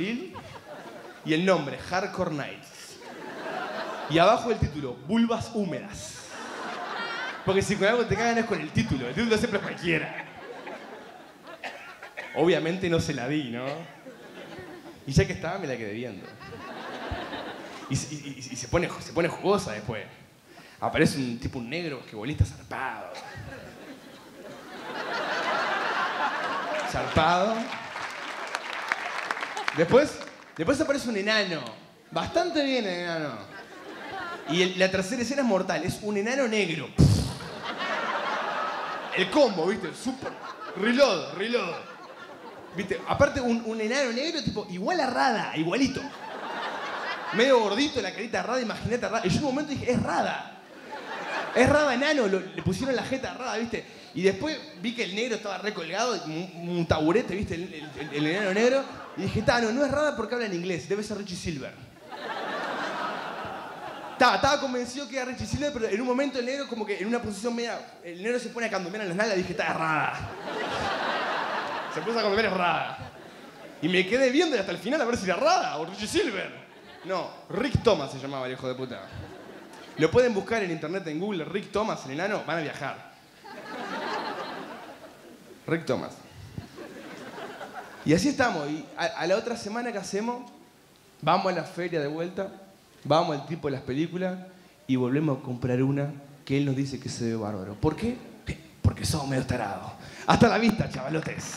Y el nombre, Hardcore Nights. Y abajo el título, Vulvas Húmedas. Porque si con algo te cagan es con el título, el título siempre es cualquiera. Obviamente no se la di, ¿no? Y ya que estaba, me la quedé viendo. Y, se, pone, se pone jugosa después. Aparece un tipo un negro que bolista zarpado. Zarpado. Después, después aparece un enano. Bastante bien el enano. Y la tercera escena es mortal. Es un enano negro. El combo, ¿viste? Super. Reload, reload. ¿Viste? Aparte, un, enano negro, tipo, igual a Rada, igualito. Medio gordito, la carita Rada, imagínate a Rada. Y yo en un momento dije, es Rada. Es Rada enano, le pusieron la jeta a Rada, ¿viste? Y después vi que el negro estaba recolgado, un, un taburete, ¿viste? El, el- enano negro. Y dije, está, no, no es Rada porque habla en inglés, debe ser Richie Silver. Estaba, estaba convencido que era Richie Silver, pero en un momento el negro, como que en una posición media. El negro se pone a candombear en las nalgas dije, está errada. Se puso a candombear errada. Y me quedé viendo hasta el final a ver si era Rada o Richie Silver. No, Rick Thomas se llamaba el hijo de puta. Lo pueden buscar en internet, en Google, Rick Thomas, el enano, van a viajar. Rick Thomas. Y así estamos. Y a, a la otra semana que hacemos, vamos a la feria de vuelta, vamos al tipo de las películas y volvemos a comprar una que él nos dice que se ve bárbaro. ¿Por qué? Porque somos medio tarados. Hasta la vista, chavalotes.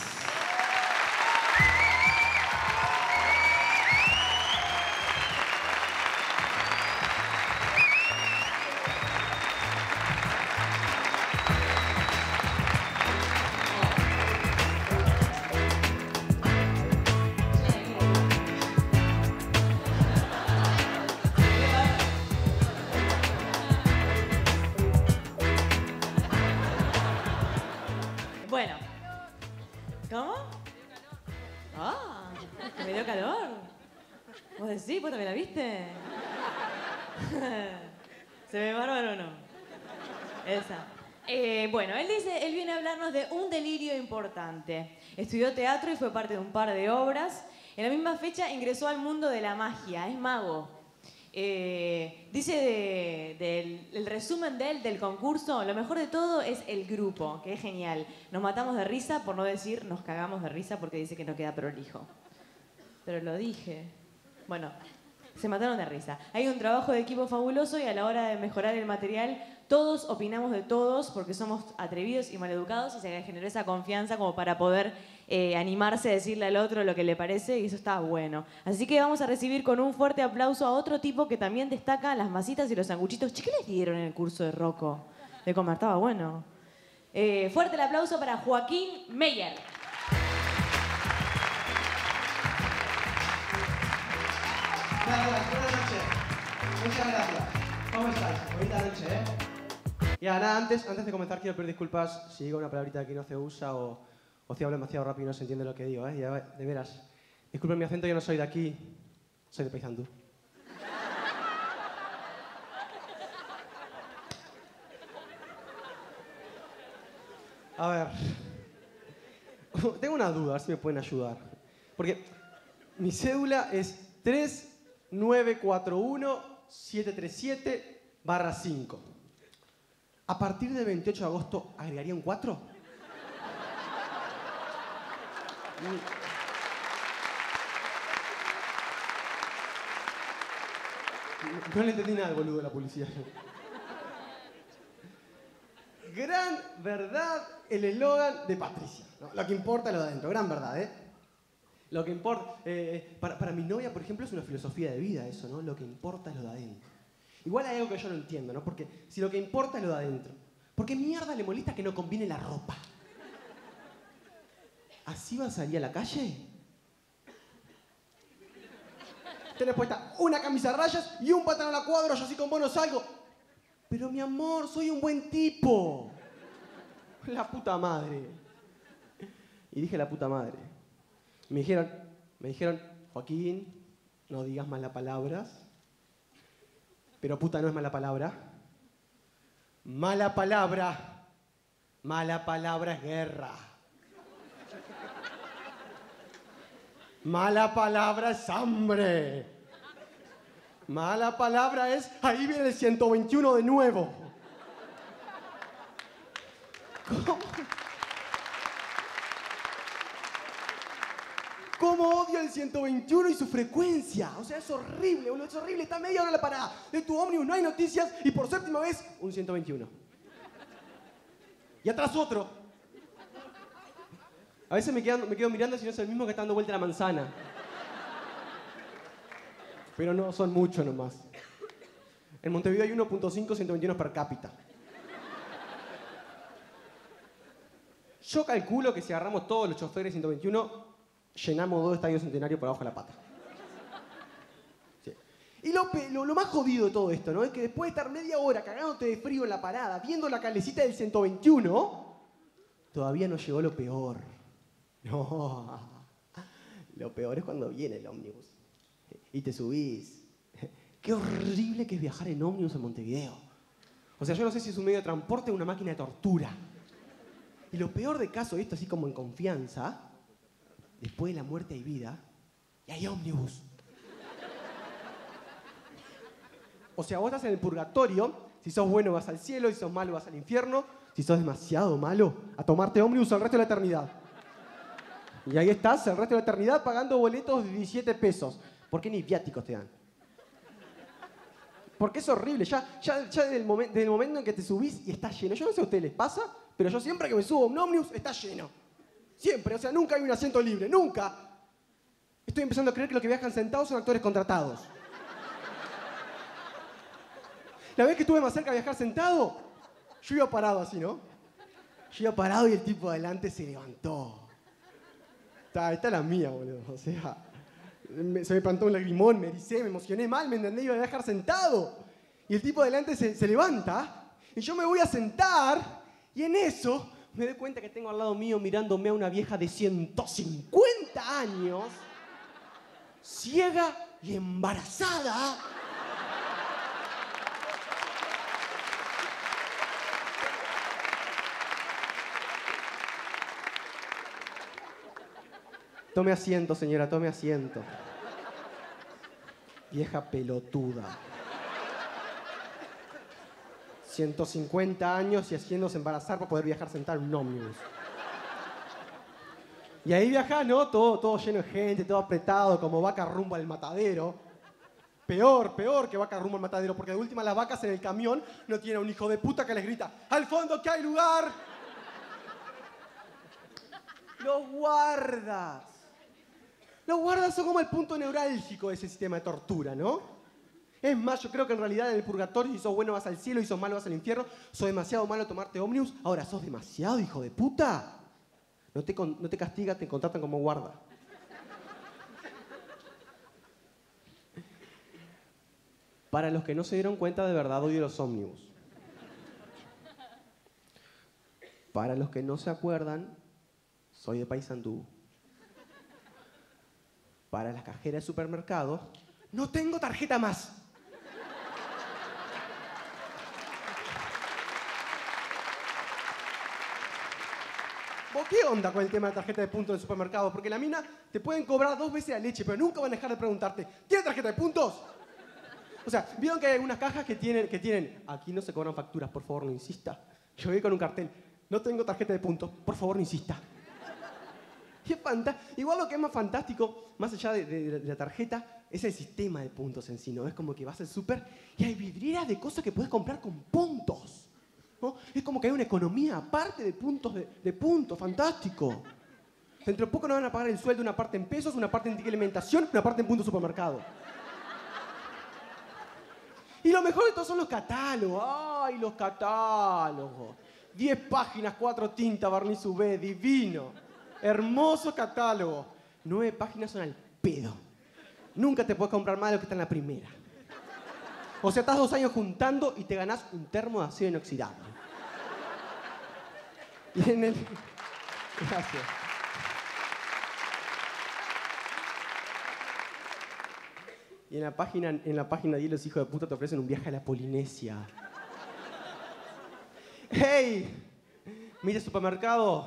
Eh, bueno, él dice, él viene a hablarnos de un delirio importante. Estudió teatro y fue parte de un par de obras. En la misma fecha ingresó al mundo de la magia, es mago. Eh, dice de- resumen de él, del concurso, lo mejor de todo es el grupo, que es genial. Nos matamos de risa, por no decir nos cagamos de risa porque dice que no queda prolijo. Pero lo dije. Bueno, se mataron de risa. Hay un trabajo de equipo fabuloso y a la hora de mejorar el material, todos opinamos de todos porque somos atrevidos y maleducados y se generó esa confianza como para poder eh, animarse a decirle al otro lo que le parece y eso está bueno. Así que vamos a recibir con un fuerte aplauso a otro tipo que también destaca las masitas y los sanguchitos. ¿Qué les dieron en el curso de Rocco? De comer, estaba bueno. Eh, fuerte el aplauso para Joaquín Meyer. Gracias, buenas noches. Muchas gracias. ¿Cómo estáis? Bonita noche, ¿eh? Y ahora, antes, antes de comenzar, quiero pedir disculpas si digo una palabrita que no se usa o, o si hablo demasiado rápido y no se entiende lo que digo, ¿eh? De veras. Disculpen mi acento, yo no soy de aquí, soy de Paysandú. A ver. Tengo una duda, a ver si me pueden ayudar. Porque mi cédula es 3941-737 barra 5. A partir del 28 de agosto, ¿agregaría un 4? No le entendí nada boludo de la policía. Gran verdad, el eslogan de Patricia. Lo que importa es lo de adentro, gran verdad, ¿eh? Lo que importa, eh, para mi novia, por ejemplo, es una filosofía de vida eso, ¿no? Lo que importa es lo de adentro. Igual hay algo que yo no entiendo, ¿no? Porque si lo que importa es lo de adentro, ¿por qué mierda le molesta que no combine la ropa? ¿Así va a salir a la calle? Tenés puesta una camisa a rayas y un pantalón a cuadros, yo así con vos no salgo. Pero mi amor, soy un buen tipo. La puta madre. Y dije la puta madre. Me dijeron, me dijeron, Joaquín, no digas malas palabras. Pero puta no es mala palabra. Mala palabra. Mala palabra es guerra. Mala palabra es hambre. Mala palabra es, ahí viene el 121 de nuevo. ¿Cómo? ¿Cómo odio el 121 y su frecuencia? O sea, es horrible, boludo, es horrible. Está media hora la parada. De tu ómnibus no hay noticias y por séptima vez, un 121. Y atrás otro. A veces me me quedo mirando si no es el mismo que está dando vuelta la manzana. Pero no, son muchos nomás. En Montevideo hay 1.5 121 per cápita. Yo calculo que si agarramos todos los choferes 121, llenamos dos estadios centenarios por abajo de la pata. Sí. Y lo, lo- lo más jodido de todo esto, ¿no? Es que después de estar media hora cagándote de frío en la parada, viendo la calecita del 121, todavía no llegó lo peor. No. Lo peor es cuando viene el ómnibus. Y te subís. Qué horrible que es viajar en ómnibus en Montevideo. O sea, yo no sé si es un medio de transporte o una máquina de tortura. Y lo peor de caso, esto así como en confianza, después de la muerte hay vida y hay ómnibus. O sea, vos estás en el purgatorio, si sos bueno vas al cielo, si sos malo vas al infierno, si sos demasiado malo, a tomarte ómnibus el resto de la eternidad. Y ahí estás el resto de la eternidad pagando boletos de 17 pesos. ¿Por qué ni viáticos te dan? Porque es horrible, ya, ya, ya desde, el momento en que te subís y está lleno. Yo no sé a ustedes les pasa, pero yo siempre que me subo a un ómnibus está lleno. Siempre, o sea, nunca hay un asiento libre, nunca. Estoy empezando a creer que los que viajan sentados son actores contratados. La vez que estuve más cerca de viajar sentado, yo iba parado así, ¿no? Yo iba parado y el tipo de adelante se levantó. Está, esta es la mía, boludo. O sea, se me plantó un lagrimón, me ericé, me emocioné mal, ¿me entendés? Iba a viajar sentado. Y el tipo de adelante se, se levanta y yo me voy a sentar y en eso me doy cuenta que tengo al lado mío mirándome a una vieja de 150 años, ciega y embarazada. Tome asiento, señora, tome asiento. Vieja pelotuda. 150 años y haciéndose embarazar para poder viajar sentada en un ómnibus. Y ahí viajás, ¿no? Todo, todo lleno de gente, todo apretado, como vaca rumbo al matadero. Peor, peor que vaca rumbo al matadero, porque de última las vacas en el camión no tienen un hijo de puta que les grita, ¡al fondo que hay lugar! Los guardas. Los guardas son como el punto neurálgico de ese sistema de tortura, ¿no? Es más, yo creo que en realidad en el purgatorio, si sos bueno vas al cielo y sos malo vas al infierno, sos demasiado malo tomarte ómnibus, ahora sos demasiado hijo de puta. No te, no te castigan, te contratan como guarda. Para los que no se dieron cuenta, de verdad odio los ómnibus. Para los que no se acuerdan, soy de Paysandú. Para las cajeras de supermercado, no tengo tarjeta más. Qué onda con el tema de tarjeta de puntos del supermercado? Porque la mina te pueden cobrar dos veces la leche, pero nunca van a dejar de preguntarte, ¿tiene tarjeta de puntos? O sea, ¿vieron que hay algunas cajas que tienen, que tienen, aquí no se cobran facturas, por favor no insista? Yo voy con un cartel, no tengo tarjeta de puntos, por favor no insista. Es fanta- Igual lo que es más fantástico, más allá de la tarjeta, es el sistema de puntos en sí, ¿no? Es como que vas al súper y hay vidrieras de cosas que puedes comprar con puntos. Es como que hay una economía aparte de puntos, de, puntos, fantástico. Dentro de poco nos van a pagar el sueldo una parte en pesos, una parte en alimentación, una parte en puntos supermercado. Y lo mejor de todo son los catálogos. ¡Ay, los catálogos! 10 páginas, 4 tintas, barniz UV, divino. Hermoso catálogo. 9 páginas son al pedo. Nunca te puedes comprar más de lo que está en la primera. O sea, estás dos años juntando y te ganás un termo de acero inoxidable. Y en el... Gracias. Y en la página, en la página 10 los hijos de puta te ofrecen un viaje a la Polinesia. ¡Hey! Mira supermercado,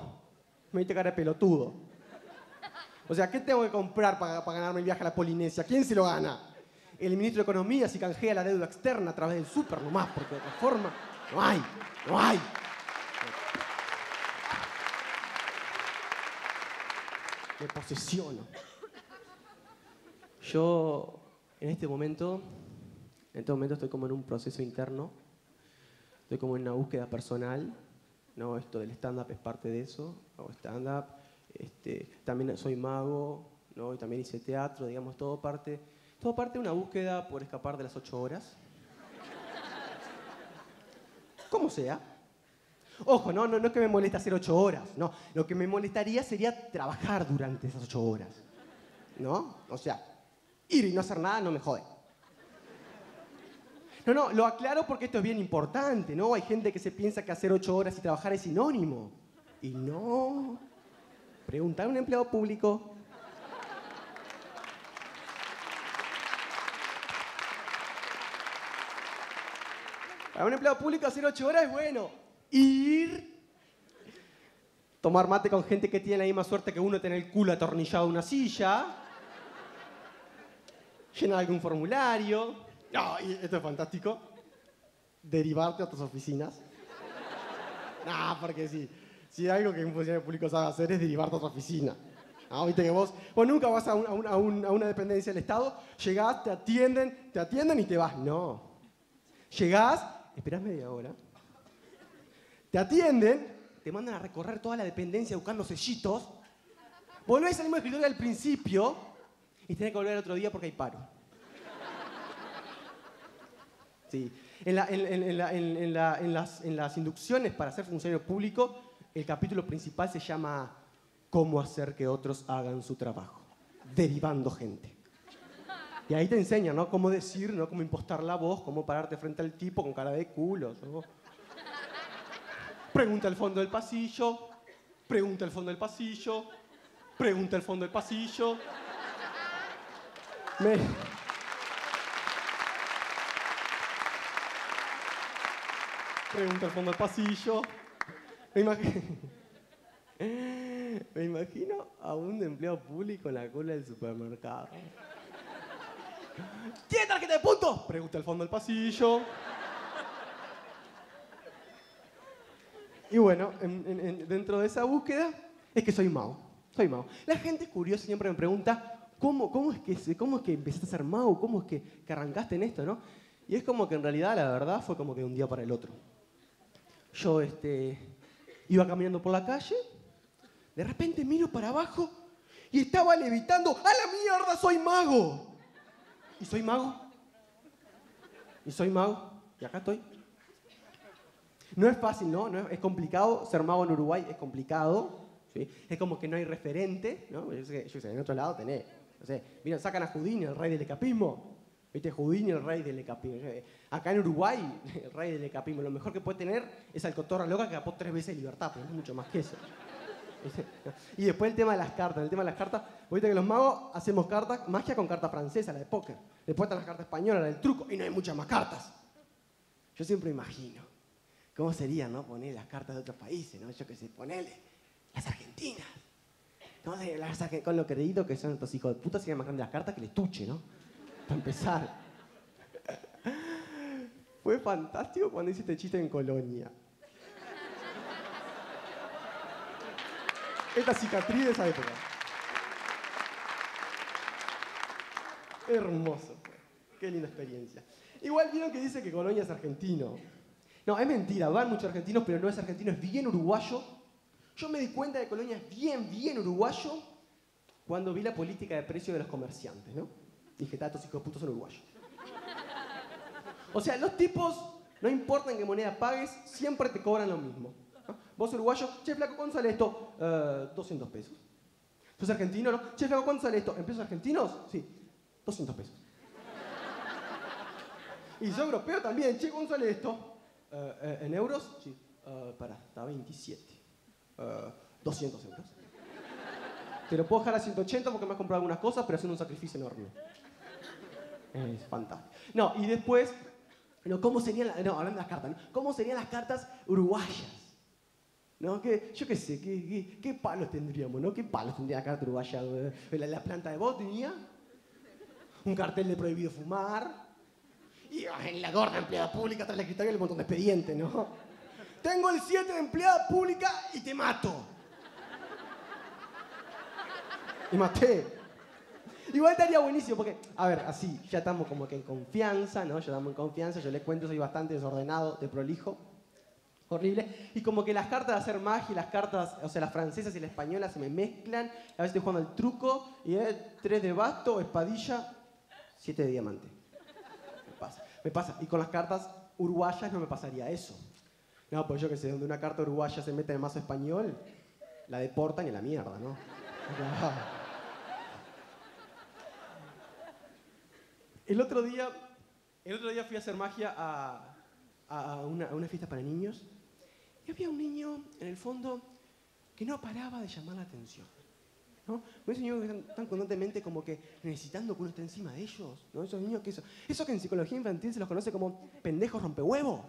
me diste cara de pelotudo. O sea, ¿qué tengo que comprar para, para ganarme el viaje a la Polinesia? ¿Quién se lo gana? El ministro de Economía si canjea la deuda externa a través del súper nomás, porque de otra forma no hay, no hay. Me posesiono. Yo, en este momento, en este momento estoy como en un proceso interno, estoy como en una búsqueda personal, ¿no? Esto del stand-up es parte de eso, hago stand-up, este, también soy mago, ¿no? Y también hice teatro, digamos, todo parte, todo parte de una búsqueda por escapar de las ocho horas. Como sea. Ojo, no, no, no es que me moleste hacer ocho horas, no. Lo que me molestaría sería trabajar durante esas ocho horas. ¿No? O sea, ir y no hacer nada no me jode. No, no, lo aclaro porque esto es bien importante, ¿no? Hay gente que se piensa que hacer ocho horas y trabajar es sinónimo. Y no. Preguntar a un empleado público. Para un empleado público hacer ocho horas es bueno. Ir, tomar mate con gente que tiene la misma suerte que uno tener el culo atornillado a una silla, llenar algún formulario. No, esto es fantástico. Derivarte a otras oficinas. No, porque sí. Si hay algo que un funcionario público sabe hacer es derivarte a otra oficina. No, viste que vos, vos nunca vas a, a una dependencia del Estado, llegás, te atienden, te atienden y te vas. No. Llegás, esperás media hora, te atienden, te mandan a recorrer toda la dependencia buscando sellitos, volvés al mismo escritorio al principio y tenés que volver al otro día porque hay paro. Sí. En, la- en- en- en la- en- en la- en las, en las inducciones para ser funcionario público, el capítulo principal se llama Cómo hacer que otros hagan su trabajo, derivando gente. Y ahí te enseñan, ¿no? Cómo decir, ¿no? Cómo impostar la voz, cómo pararte frente al tipo con cara de culo. ¿no? Pregunta al fondo del pasillo, pregunta al fondo del pasillo, pregunta al fondo del pasillo. Me- Pregunta al fondo del pasillo. Me imagino, me imagino a un empleado público en la cola del supermercado. ¿Tiene tarjeta de puntos? Pregunta al fondo del pasillo. Y bueno, en- en- en- dentro de esa búsqueda es que soy mago. Soy mago. La gente curiosa siempre me pregunta, ¿cómo, cómo, es, que, ¿cómo es que empezaste a ser mago? ¿Cómo es que, que arrancaste en esto? ¿no? Y es como que en realidad, la verdad, fue como que de un día para el otro. Yo este, iba caminando por la calle, de repente miro para abajo y estaba levitando. ¡A la mierda, soy mago! ¿Y soy mago? ¿Y soy mago? Y acá estoy. No es fácil, ¿no? no es, es complicado. Ser mago en Uruguay es complicado. ¿sí? Es como que no hay referente, ¿no? Yo sé, yo sé, en otro lado tenés. No sacan a Houdini, el rey del ecapismo. ¿Viste? Houdini, el rey del ecapismo. Acá en Uruguay, el rey del ecapismo. Lo mejor que puede tener es al cotorra loca que capó tres veces libertad, pero es mucho más que eso. Y después el tema de las cartas. El tema de las cartas, viste que los magos hacemos cartas, magia con carta francesa, la de póker. Después están las cartas españolas, la del truco, y no hay muchas más cartas. Yo siempre imagino cómo sería, ¿no? Poner las cartas de otros países, ¿no? Yo qué sé, ponele las argentinas. ¿No? Las con lo creído que son estos hijos de puta, serían más grandes las cartas que el estuche, ¿no? Para empezar. Fue fantástico cuando hice este chiste en Colonia. Esta cicatriz de esa época. Hermoso. Qué linda experiencia. Igual vieron que dice que Colonia es argentino. No, es mentira, van muchos argentinos, pero no es argentino, es bien uruguayo. Yo me di cuenta de Colonia es bien, bien uruguayo cuando vi la política de precio de los comerciantes, ¿no? Dije, "Ta, estos hijos putos son uruguayos. O sea, los tipos, no importa en qué moneda pagues, siempre te cobran lo mismo. ¿no? Vos uruguayo, che, flaco, ¿cuánto sale esto? "Eh, 200 pesos. ¿Sos argentino, no? Che, flaco, ¿cuánto sale esto? ¿En pesos argentinos? Sí, 200 pesos. Y yo europeo también, che, ¿cuánto sale esto? "Eh, eh, ¿En euros? Sí. "Eh, pará, está 27. Eh, 200 euros. Te lo puedo dejar a 180 porque me has comprado algunas cosas, pero haciendo un sacrificio enorme. Es fantástico. No, y después, no, ¿cómo serían, no, hablando de las cartas, ¿no? ¿cómo serían las cartas uruguayas? ¿No? ¿Qué, yo qué sé, qué, qué, palos tendríamos, ¿no? ¿Qué palos tendría la carta uruguaya? La, la planta de voz tenía, un cartel de prohibido fumar, y en la gorda empleada pública tras la escritorio el montón de expedientes, ¿no? Tengo el 7 de empleada pública y te mato. Y maté. Igual estaría buenísimo porque, a ver, así, ya estamos como que en confianza, ¿no? Ya estamos en confianza, yo les cuento, soy bastante desordenado, de prolijo, horrible. Y como que las cartas de hacer magia las cartas, o sea, las francesas y las españolas se me mezclan. A veces estoy jugando al truco y es tres de basto, espadilla, siete de diamante. Me pasa. Y con las cartas uruguayas no me pasaría eso. No, pues yo qué sé, donde una carta uruguaya se mete en el mazo español, la deportan a la mierda, ¿no? El otro día, el otro día fui a hacer magia a, a una, a una fiesta para niños y había un niño en el fondo que no paraba de llamar la atención. ¿No? Esos niños que están, están constantemente como que necesitando que uno esté encima de ellos. ¿no? Esos niños que eso, eso que en psicología infantil se los conoce como pendejos rompehuevo.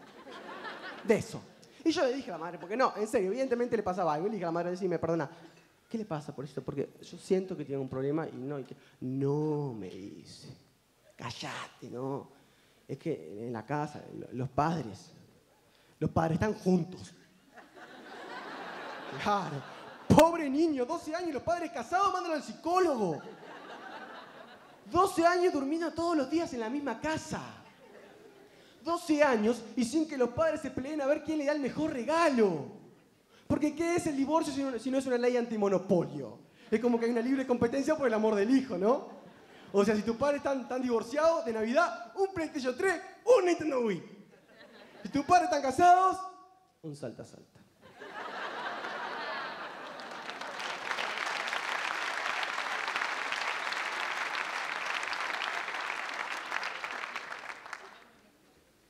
De eso. Y yo le dije a la madre, porque no, en serio, evidentemente le pasaba algo. Le dije a la madre, decime, perdona, ¿qué le pasa por esto? Porque yo siento que tiene un problema y no, y que, no, me dice, callate, no. Es que en la casa, lo- los padres, los padres están juntos. Claro. Pobre niño, 12 años, los padres casados mandan al psicólogo. 12 años durmiendo todos los días en la misma casa. 12 años y sin que los padres se peleen a ver quién le da el mejor regalo. Porque ¿qué es el divorcio si no, es una ley antimonopolio? Es como que hay una libre competencia por el amor del hijo, ¿no? O sea, si tus padres están, están divorciados de Navidad, un PlayStation 3, un Nintendo Wii. Si tus padres están casados, un salta salta.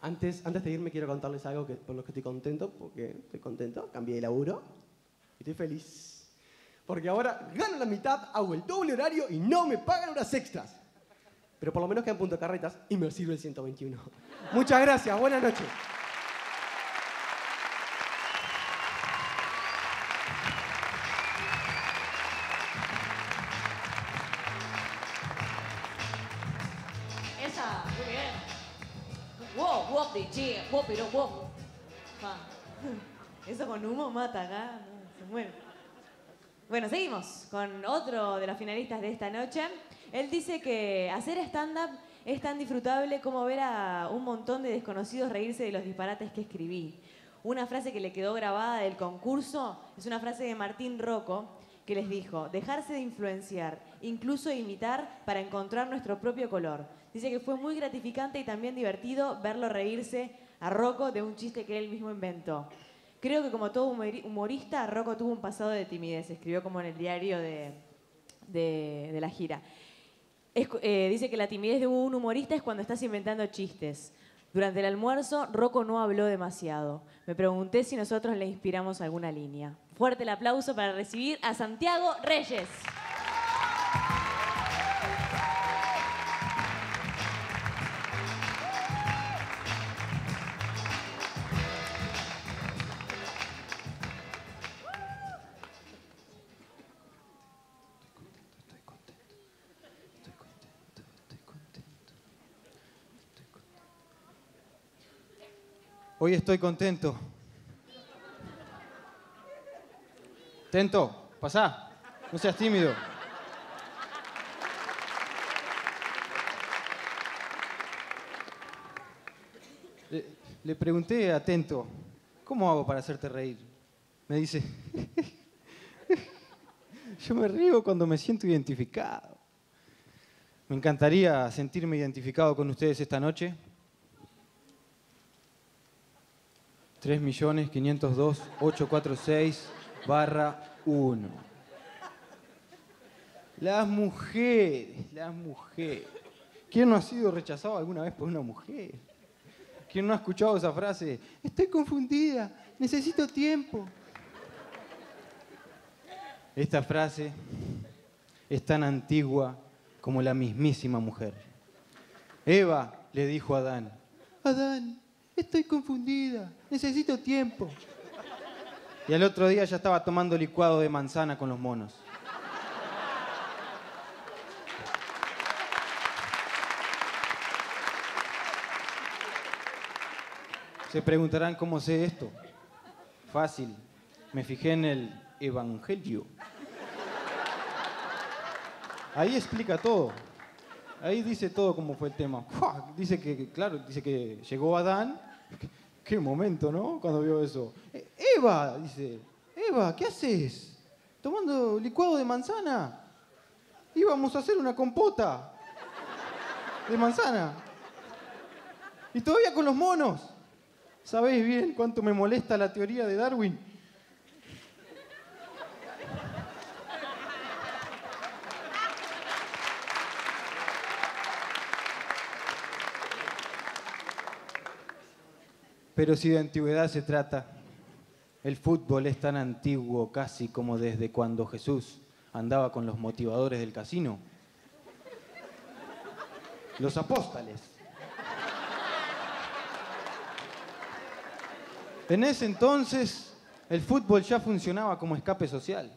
Antes, antes de irme quiero contarles algo que, por lo que estoy contento, porque estoy contento, cambié de laburo y estoy feliz. Porque ahora gano la mitad, hago el doble horario y no me pagan horas extras. Pero por lo menos queda en punto carretas y me sirve el 121. Muchas gracias, buenas noches. Con humo mata acá, no, se muere. Bueno, seguimos con otro de los finalistas de esta noche. Él dice que hacer stand-up es tan disfrutable como ver a un montón de desconocidos reírse de los disparates que escribí. Una frase que le quedó grabada del concurso es una frase de Martín Rocco que les dijo, dejarse de influenciar, incluso imitar para encontrar nuestro propio color. Dice que fue muy gratificante y también divertido verlo reírse a Rocco de un chiste que él mismo inventó. Creo que como todo humori- humorista, Rocco tuvo un pasado de timidez, escribió como en el diario de, de- la gira. Eh, dice que la timidez de un humorista es cuando estás inventando chistes. Durante el almuerzo, Rocco no habló demasiado. Me pregunté si nosotros le inspiramos alguna línea. Fuerte el aplauso para recibir a Santiago Reyes. Hoy estoy contento. Tento, pasá. No seas tímido. Le, le pregunté a Tento, ¿cómo hago para hacerte reír? Me dice, yo me río cuando me siento identificado. Me encantaría sentirme identificado con ustedes esta noche. 3.502.846 barra 1. Las mujeres, las mujeres. ¿Quién no ha sido rechazado alguna vez por una mujer? ¿Quién no ha escuchado esa frase? Estoy confundida, necesito tiempo. Esta frase es tan antigua como la mismísima mujer. Eva le dijo a Adán, Adán, estoy confundida, necesito tiempo. Y al otro día ya estaba tomando licuado de manzana con los monos. Se preguntarán cómo sé esto. Fácil. Me fijé en el Evangelio. Ahí explica todo. Ahí dice todo cómo fue el tema. Dice que, claro, dice que llegó Adán. Qué, momento, ¿no? Cuando vio eso. "E- Eva, dice. Eva, ¿qué haces? Tomando licuado de manzana. Íbamos a hacer una compota de manzana. Y todavía con los monos. ¿Sabéis bien cuánto me molesta la teoría de Darwin? Pero si de antigüedad se trata, el fútbol es tan antiguo casi como desde cuando Jesús andaba con los motivadores del casino. Los apóstoles. En ese entonces el fútbol ya funcionaba como escape social.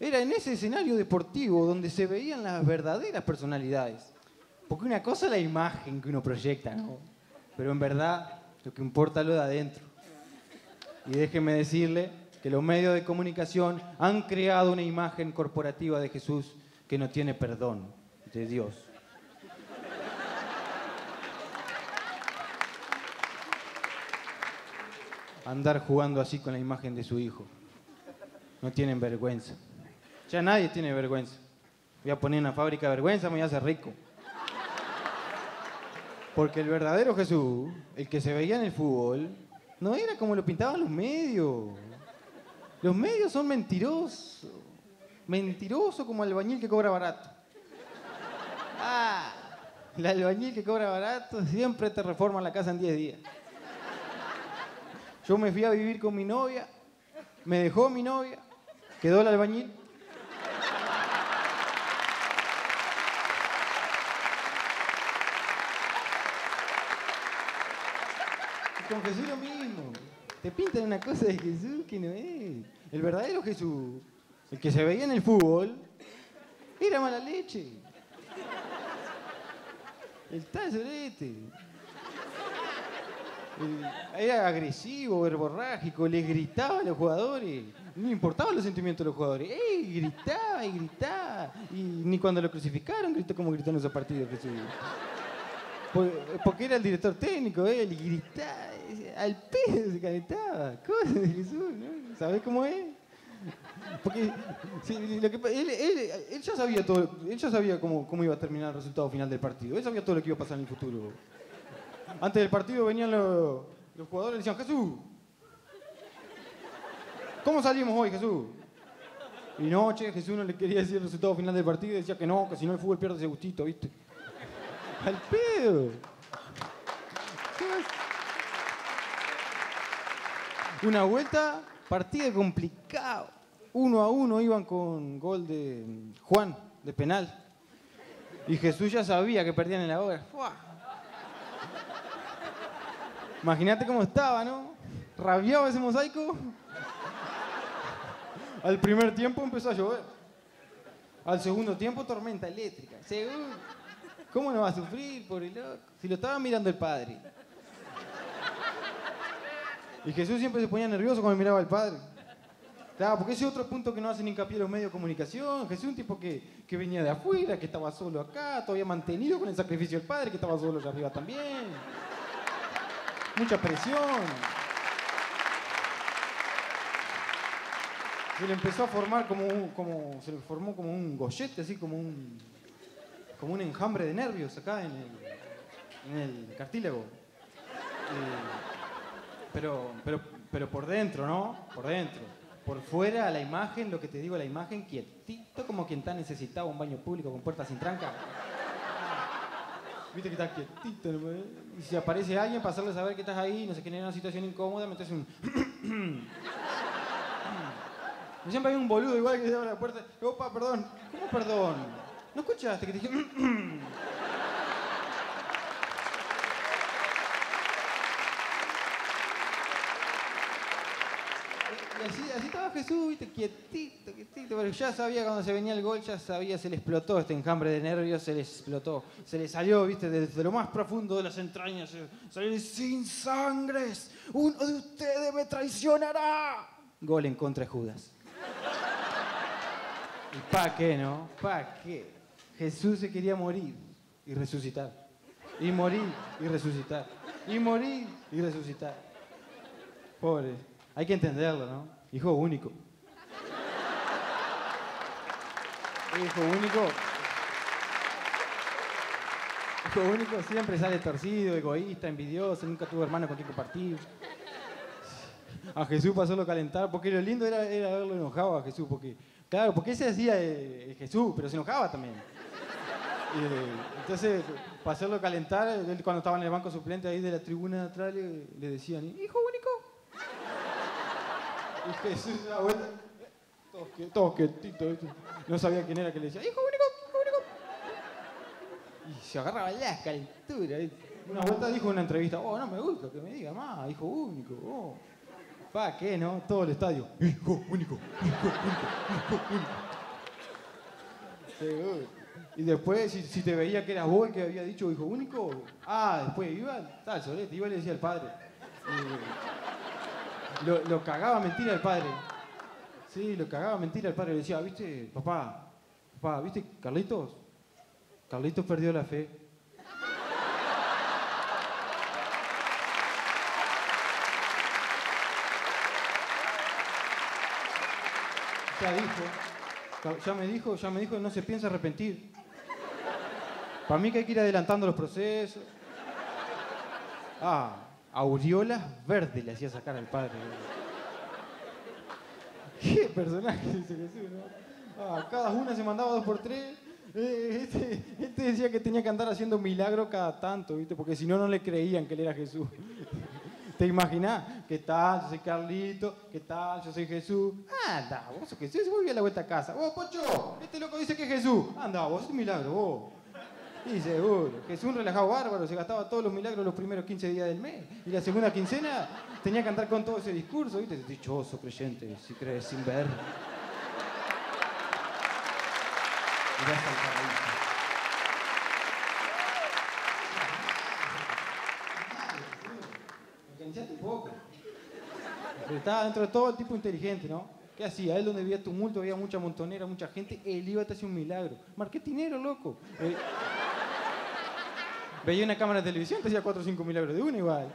Era en ese escenario deportivo donde se veían las verdaderas personalidades. Porque una cosa es la imagen que uno proyecta, ¿no? Pero en verdad lo que importa es lo de adentro. Y déjeme decirle que los medios de comunicación han creado una imagen corporativa de Jesús que no tiene perdón de Dios. Andar jugando así con la imagen de su hijo. No tienen vergüenza. Ya nadie tiene vergüenza. Voy a poner una fábrica de vergüenza, me voy a hacer rico. Porque el verdadero Jesús, el que se veía en el fútbol, no era como lo pintaban los medios. Los medios son mentirosos. Mentiroso como el albañil que cobra barato. Ah, el albañil que cobra barato siempre te reforma la casa en 10 días. Yo me fui a vivir con mi novia, me dejó mi novia, quedó el albañil. Con Jesús lo mismo. Te pintan una cosa de Jesús que no es. El verdadero Jesús, el que se veía en el fútbol, era mala leche. El tal Era agresivo, verborrágico, le gritaba a los jugadores. No le importaban los sentimientos de los jugadores. ¡Ey! Gritaba y gritaba. Y ni cuando lo crucificaron gritó como gritó en esos partidos. Jesús. Por- Porque era el director técnico, él y gritaba, al pedo se calentaba. Cosas de Jesús, ¿no? ¿Sabés cómo es? Porque él ya sabía todo, él ya sabía cómo, cómo iba a terminar el resultado final del partido. Él sabía todo lo que iba a pasar en el futuro. Antes del partido venían los, los jugadores y decían, Jesús, ¿cómo salimos hoy, Jesús? Y no, che, Jesús no le quería decir el resultado final del partido y decía que no, que si no el fútbol pierde ese gustito, ¿viste? Al pedo. ¿Qué vas- Una vuelta, partido complicado. Uno a uno iban con gol de Juan, de penal. Y Jesús ya sabía que perdían en la hora. Imagínate cómo estaba, ¿no? Rabiaba ese mosaico. Al primer tiempo empezó a llover. Al segundo tiempo, tormenta eléctrica. ¿Cómo no va a sufrir, pobre loco? Si lo estaba mirando el padre. Y Jesús siempre se ponía nervioso cuando miraba al padre. Claro, porque ese es otro punto que no hacen hincapié los medios de comunicación. Jesús es un tipo que, que venía de afuera, que estaba solo acá, todavía mantenido con el sacrificio del padre, que estaba solo allá arriba también. Mucha presión. Se le empezó a formar como, como se le formó como un gollete, así como un, como un enjambre de nervios acá en el, en el cartílago. Eh, pero, pero, pero por dentro, ¿no? Por dentro. Por fuera, la imagen, lo que te digo, la imagen quietito, como quien está necesitado un baño público con puertas sin tranca. Viste que está quietito. Y si aparece alguien, para hacerle saber que estás ahí, no se genera una situación incómoda, metes un. Y siempre hay un boludo igual que se abre la puerta. Opa, perdón. ¿Cómo perdón? ¿No escuchaste que te dije? Y así Jesús, viste, quietito, quietito, pero ya sabía cuando se venía el gol, ya sabía, se le explotó este enjambre de nervios, se le explotó. Se le salió, viste, desde lo más profundo de las entrañas, se- salió sin sangres, uno de ustedes me traicionará. Gol en contra de Judas. ¿Y pa' qué, no? ¿Pa' qué? Jesús se quería morir y resucitar. Y morir y resucitar. Y morir y resucitar. Pobre. Hay que entenderlo, ¿no? Hijo único. Hijo único. Hijo único siempre sale torcido, egoísta, envidioso, nunca tuvo hermano con quien compartir. A Jesús pasó lo calentar, porque lo lindo era, era verlo enojado a Jesús, porque, claro, porque ese hacía eh, Jesús, pero se enojaba también. Eh, entonces, para hacerlo calentar, él cuando estaba en el banco suplente ahí de la tribuna de atrás, le, le decían, hijo único. Y Jesús se vuelta, ¿viste? no sabía quién era que le decía, hijo único, hijo único. Y se agarraba la calentura. Una vuelta dijo en una entrevista, oh, no me gusta que me diga más, hijo único. Oh. ¿Pa qué, no? Todo el estadio. Hijo único, hijo único, hijo único. Seguro. Y después, si, si te veía que eras vos el que había dicho hijo único, ah, después iba, tal, solete, iba y le decía al padre. Lo, lo cagaba mentira al padre. Sí, lo cagaba mentira al padre. Le decía, viste, papá, papá, viste, Carlitos, Carlitos perdió la fe. Ya dijo, ya me dijo, ya me dijo no se piensa arrepentir. Para mí que hay que ir adelantando los procesos. Ah, aureolas verdes le hacía sacar al padre. ¿Qué personaje ese Jesús, no? Ah, cada una se mandaba dos por tres. Eh, este, este decía que tenía que andar haciendo milagros cada tanto, ¿viste? Porque si no, no le creían que él era Jesús. ¿Te imaginás? ¿Qué tal? Yo soy Carlito. ¿Qué tal? Yo soy Jesús. Anda, vos sos Jesús. Voy a la vuelta a casa. Vos, Pocho, este loco dice que es Jesús. Anda, vos sos milagro, vos. Y seguro. Jesús un relajado bárbaro. Se gastaba todos los milagros los primeros 15 días del mes. Y la segunda quincena tenía que andar con todo ese discurso, ¿viste? Dichoso creyente, si crees sin ver. Irás poco. Pero estaba dentro de todo el tipo inteligente, ¿no? ¿Qué hacía? Él donde había tumulto, había mucha montonera, mucha gente, él iba a hacer un milagro. Marketinero, loco. Eh, veía una cámara de televisión, te hacía cuatro o cinco milagros de uno igual.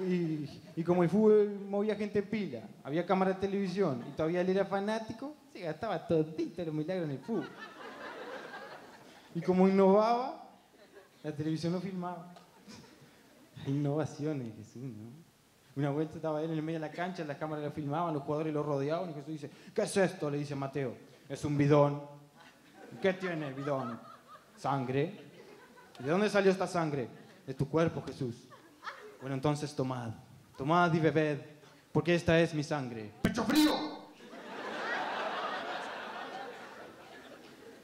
Y, y- y como el fútbol movía gente en pila, había cámara de televisión y todavía él era fanático, se gastaba todito los milagros en el fútbol. Y como innovaba, la televisión lo filmaba. Innovaciones, Jesús, ¿no? Una vuelta estaba él en el medio de la cancha, las cámaras lo filmaban, los jugadores lo rodeaban y Jesús dice, ¿qué es esto? Le dice Mateo. Es un bidón. ¿Qué tiene el bidón? Sangre. ¿De dónde salió esta sangre? De tu cuerpo, Jesús. Bueno, entonces tomad. Tomad y bebed, porque esta es mi sangre. ¡Pecho frío!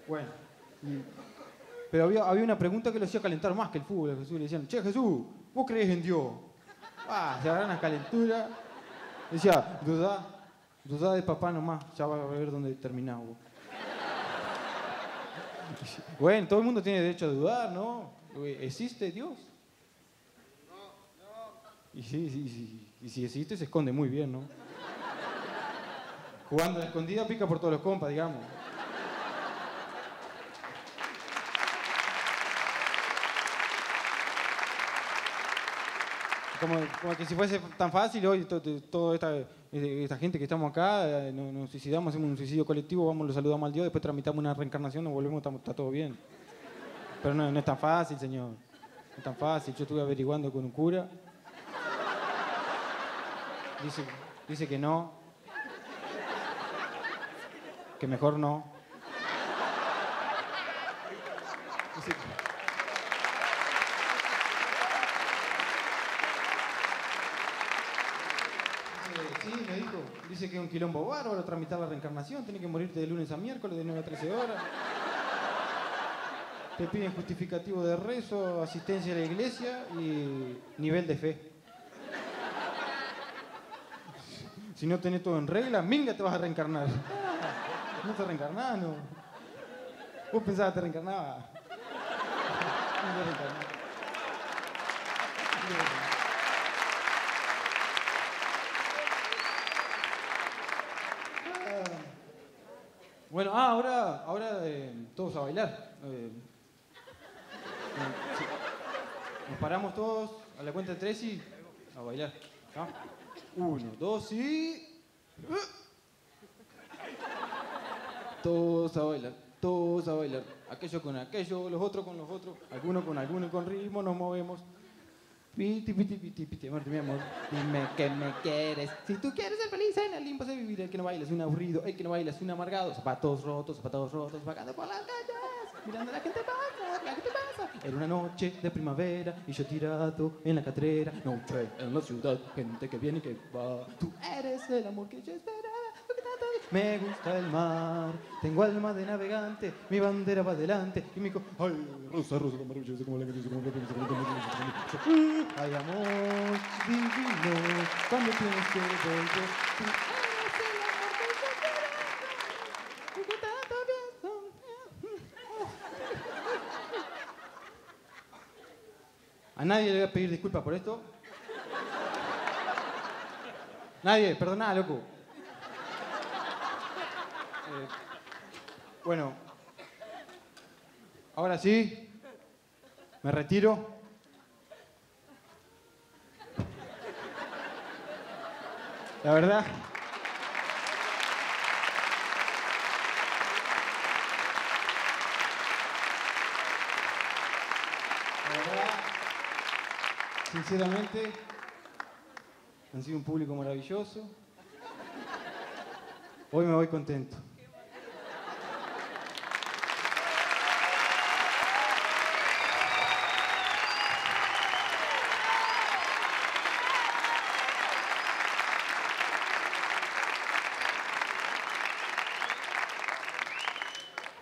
Bueno. y- pero había, había una pregunta que lo hacía calentar más que el fútbol a Jesús. Le decían, che, Jesús, ¿vos crees en Dios? Ah, se agarran las calenturas. Decía, dudá, dudá de papá nomás, ya va a ver dónde terminás vos. Bueno, todo el mundo tiene derecho a dudar, ¿no? ¿Existe Dios? Y sí. Y si existe, se esconde muy bien, ¿no? Jugando a la escondida pica por todos los compas, digamos. Como, que si fuese tan fácil hoy, to- to- toda esta, eh, esta gente que estamos acá, eh, nos, suicidamos, hacemos un suicidio colectivo, vamos, lo saludamos al Dios, después tramitamos una reencarnación, nos volvemos, estamos- está todo bien. Pero no, no es tan fácil, señor. No es tan fácil. Yo estuve averiguando con un cura. Dice, dice que no. Que mejor no. Dice que- Dice, Sí, me dijo. Dice que es un quilombo bárbaro tramitar la reencarnación. Tiene que morirte de lunes a miércoles de 9 a 13 horas. Te piden justificativo de rezo, asistencia a la iglesia y nivel de fe. Si no tenés todo en regla, minga te vas a reencarnar. No te reencarnás, no. Vos pensabas que te reencarnaba. No te reencarnás. Ah. Bueno, ah, ahora, ahora eh, todos a bailar. Eh. Nos paramos todos a la cuenta de tres y a bailar. Uno, dos y. Todos a bailar, todos a bailar. Aquello con aquello, los otros con los otros, algunos con alguno con ritmo, nos movemos. Piti, piti, piti, piti, amor, mi amor, dime que me quieres. Si tú quieres ser feliz en el limbo de vivir, el que no baila es un aburrido, el que no baila es un amargado. Zapatos rotos, zapatos rotos, vagando por las calles, mirando a la gente pasa, la gente pasa. Era una noche de primavera y yo tirado en la catrera. Noche en la ciudad, gente que viene y que va. Tú eres el amor que yo esperaba. lo que tanto di- Me gusta el mar, tengo alma de navegante, mi bandera va adelante y mi co... Ay, rosa, rosa, como como la que dice, como la que dice, como la que dice, como la que dice. Ay, amor divino, cuando tienes que volver. ¿A nadie le voy a pedir disculpas por esto? Nadie, perdoná, loco. Eh, bueno, ahora sí, me retiro. La verdad. La verdad, sinceramente, han sido un público maravilloso. Hoy me voy contento.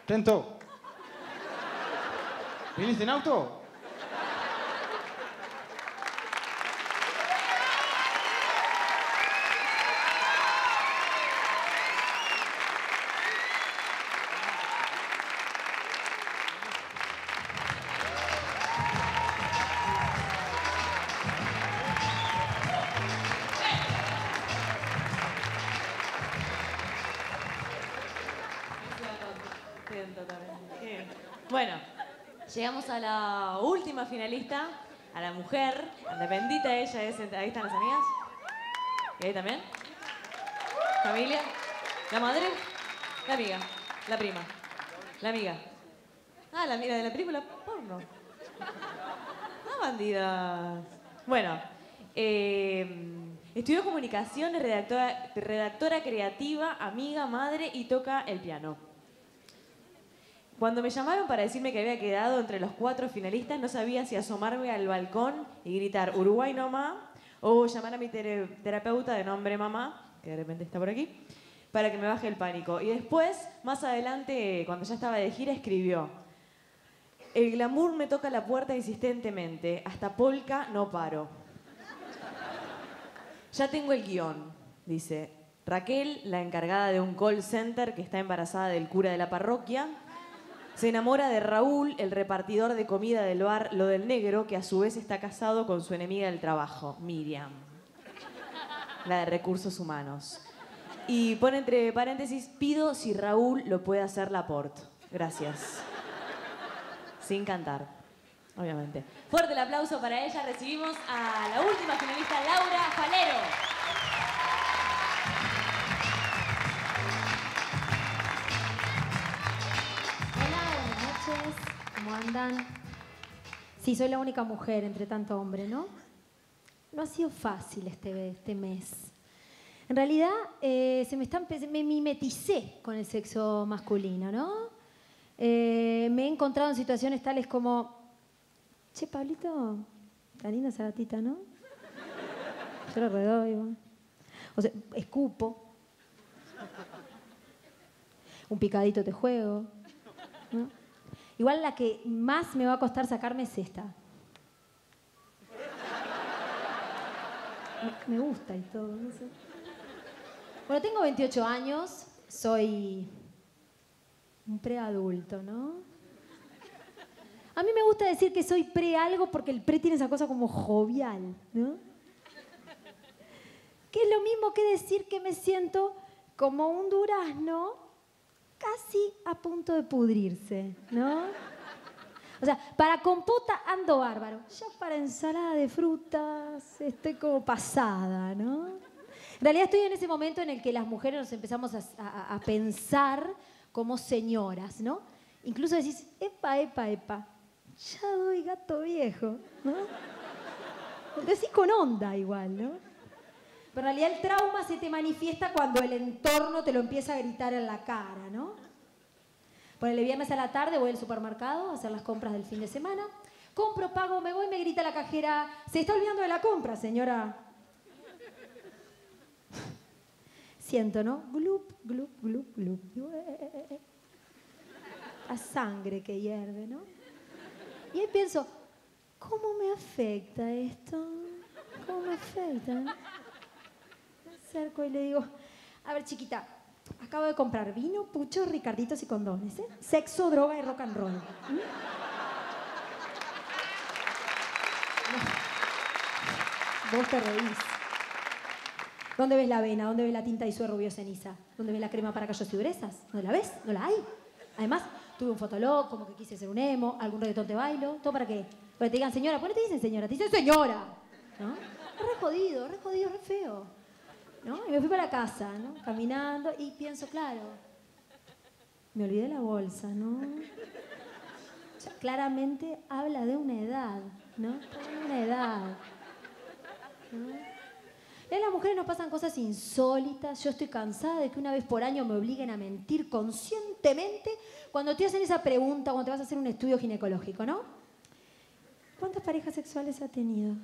Tento. ¿Viniste en auto? A la última finalista, a la mujer, bendita ella es. Ahí están las amigas. ¿Y ahí también? ¿Familia? ¿La madre? La amiga, la prima, la amiga. Ah, la amiga de la película porno. Ah, bandidas. Bueno, eh, estudió comunicación, redactora, redactora creativa, amiga, madre y toca el piano. Cuando me llamaron para decirme que había quedado entre los cuatro finalistas, no sabía si asomarme al balcón y gritar Uruguay no más o llamar a mi terapeuta de nombre mamá, que de repente está por aquí, para que me baje el pánico. Y después, más adelante, cuando ya estaba de gira, escribió, el glamour me toca la puerta insistentemente, hasta polka no paro. Ya tengo el guion, dice. Raquel, la encargada de un call center que está embarazada del cura de la parroquia, se enamora de Raúl, el repartidor de comida del bar Lo del Negro, que a su vez está casado con su enemiga del trabajo, Miriam, la de recursos humanos. Y pone entre paréntesis, pido si Raúl lo puede hacer Laporte. Gracias. Sin cantar, obviamente. Fuerte el aplauso para ella. Recibimos a la última finalista, Laura Falero. ¿Cómo andan? Sí, soy la única mujer entre tanto hombre, ¿no? No ha sido fácil este, este mes. En realidad, eh, se me, está empe- me mimeticé con el sexo masculino, ¿no? Eh, me he encontrado en situaciones tales como, che, Pablito, está linda esa gatita, ¿no? Yo lo redoy. O sea, escupo. Un picadito te juego. ¿no? Igual la que más me va a costar sacarme es esta. Me- gusta y todo, no. Bueno, tengo 28 años, soy un preadulto, ¿no? A mí me gusta decir que soy pre algo porque el pre tiene esa cosa como jovial, ¿no? Que es lo mismo que decir que me siento como un durazno casi a punto de pudrirse, ¿no? O sea, para compota ando bárbaro. Ya para ensalada de frutas estoy como pasada, ¿no? En realidad estoy en ese momento en el que las mujeres nos empezamos a, pensar como señoras, ¿no? Incluso decís, epa, epa, epa, ya doy gato viejo, ¿no? Decís con onda igual, ¿no? Pero en realidad el trauma se te manifiesta cuando el entorno te lo empieza a gritar en la cara, ¿no? Ponele viernes a la tarde, voy al supermercado a hacer las compras del fin de semana. Compro, pago, me voy, me grita la cajera. Se está olvidando de la compra, señora. Siento, ¿no? Glup, glup, glup, glup. La sangre que hierve, ¿no? Y ahí pienso, ¿cómo me afecta esto? ¿Cómo me afecta? Y le digo, a ver chiquita, acabo de comprar vino, puchos, ricarditos y condones, ¿eh? Sexo, droga y rock and roll. ¿Mm? Vos te reís. ¿Dónde ves la avena? ¿Dónde ves la tinta y su rubio ceniza? ¿Dónde ves la crema para callos y durezas? ¿No la ves? ¿No la hay? Además, tuve un fotolog, como que quise ser un emo, algún reggaetón te bailo, ¿todo para qué? Para que te digan señora, ¿por qué te dicen señora? Te dicen señora, re jodido, re jodido, re feo. ¿No? Y me fui para casa, ¿no? Caminando y pienso, claro, me olvidé la bolsa, ¿no? Claramente habla de una edad, ¿no? De una edad. Y a las mujeres nos pasan cosas insólitas. Yo estoy cansada de que una vez por año me obliguen a mentir conscientemente cuando te hacen esa pregunta, cuando te vas a hacer un estudio ginecológico, ¿no? ¿Cuántas parejas sexuales ha tenido?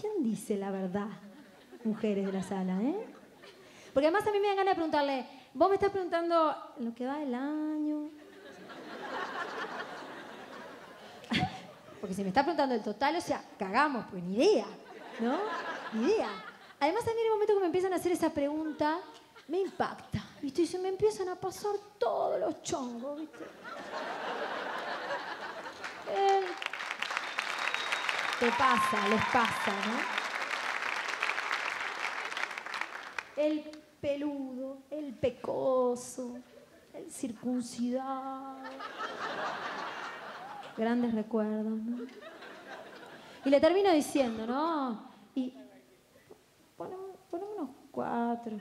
¿Quién dice la verdad? Mujeres de la sala, ¿eh? Porque además a mí me dan ganas de preguntarle, vos me estás preguntando lo que va del año. Porque si me estás preguntando el total, o sea, cagamos, pues ni idea, ¿no? Ni idea. Además, a mí en el momento que me empiezan a hacer esa pregunta, me impacta, ¿viste? Y se me empiezan a pasar todos los chongos, ¿viste? Eh, te pasa, les pasa, ¿no? El peludo, el pecoso, el circuncidado. Grandes recuerdos, ¿no? Y le termino diciendo, ¿no? Y ponemos, unos cuatro.